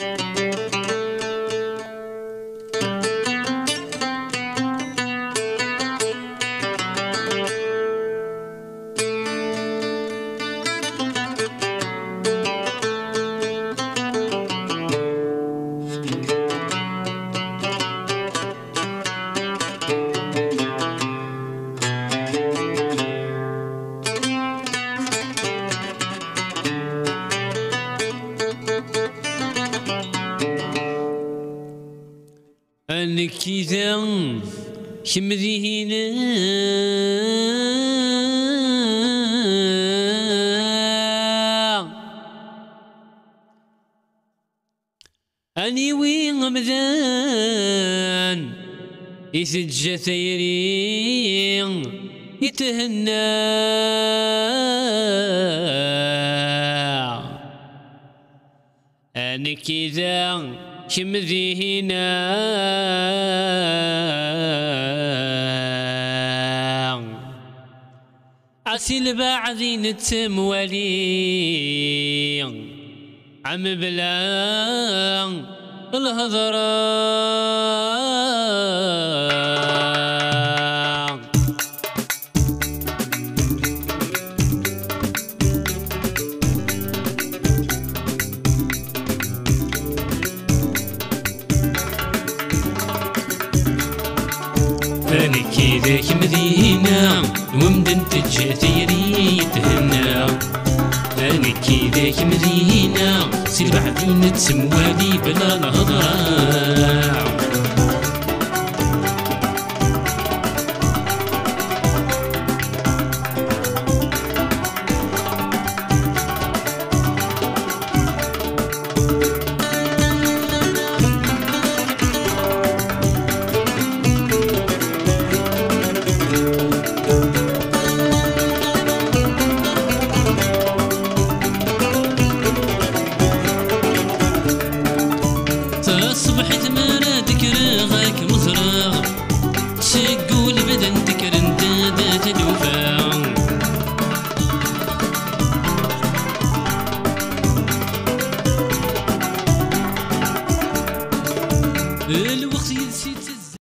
انك اذا كمذي هنا اني وين غمذان يسجى ثيري يتهنى انك إذا كمذي هنا عسي البعضي نتمولي عم بلا الهضرة. أنا كذا كمدينة ومدن تجاتيري تهنى أنا كذا كمدينة سير بعدين تسموالي بلا نهضة. to go.